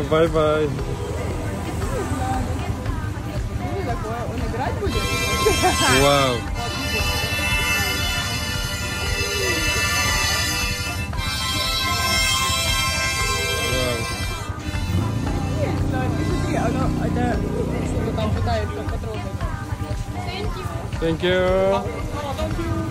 А, бай-бай. Он играть будет? Вау. Это что-то там пытается потрогать. Thank you. Thank you.